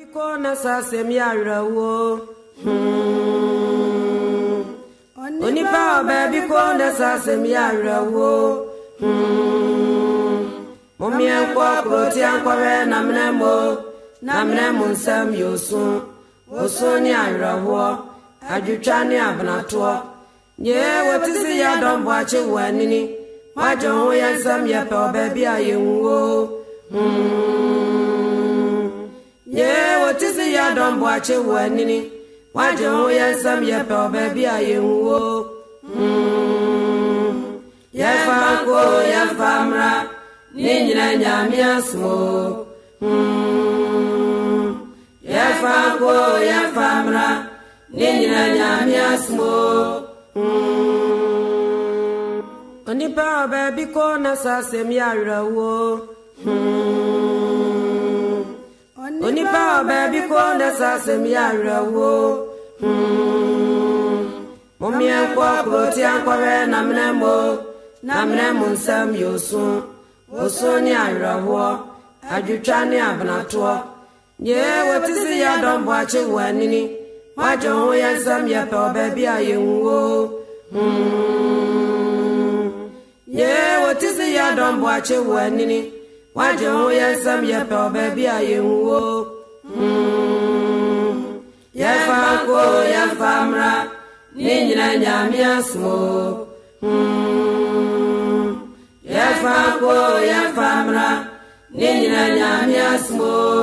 Biko nasasem bí wo. Hmm. nẹsà ọ̀bẹ bíkó nasasem hmm. yàrá ń kọ́ kúròtì àǹkọ́rẹ́ nàmínẹ́ yóò sún. Mo ní àyẹ̀rẹ̀ wọ́, ní àbùnàtọ́. Nyé wo ti si yá dọ̀mbọ̀ àti òun yẹn bí ya dɔm boakye wo anini woagye ho yɛ nsɛm yɛpɛ wɔ baabi a yɛnwuo hmm. yɛmfa nko yɛmfa mmra ne nyina nyame aso hmm. yɛmfa nko yɛmfa mmra ne nyina nyame aso onipa hmm. wɔ baabi ko na sɛ asɛm yɛ Onipa ọba-ebi kò ń dẹ́sà sèmi àrẹ wo. Hmm. mo mi ẹ̀ na kọ́ kúrò a ń kọ́ rẹ̀ nàmínẹ́ mo nàmínẹ́ mo ń sẹ́m yóò sún nyee ya dọ̀mbù àti wọ̀ ẹ̀nìní wájú òun yẹn ya ya wagye ho yɛ nsɛm yɛpɛ wɔ baabi a yɛhuwo yɛmfa nko yɛmfa mmra ne nyina nyame aso hmm. yɛmfa nko yɛmfa mmra ne nyina nyame aso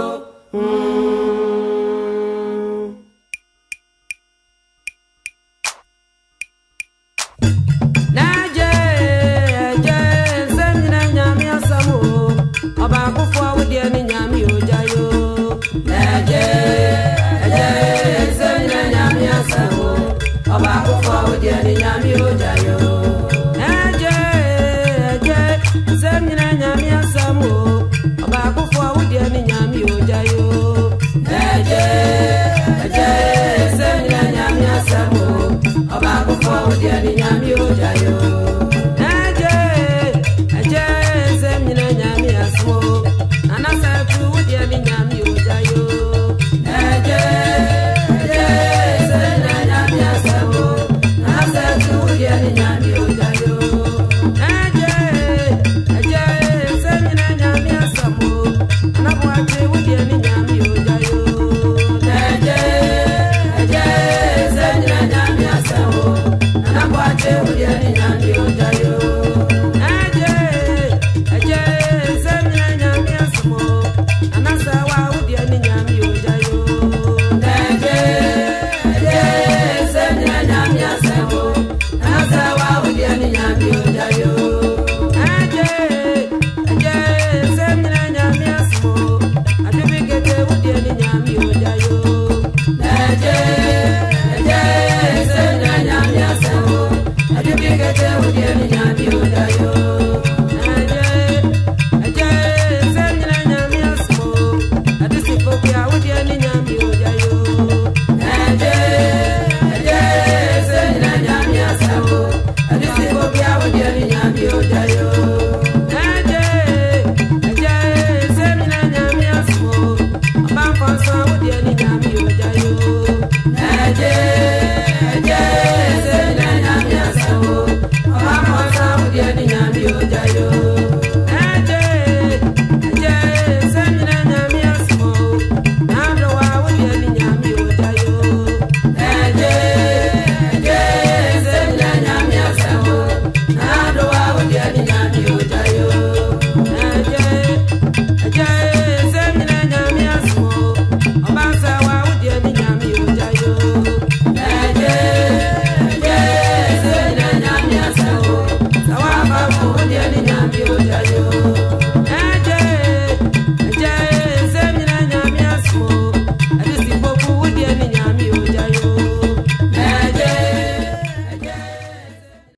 pasamos.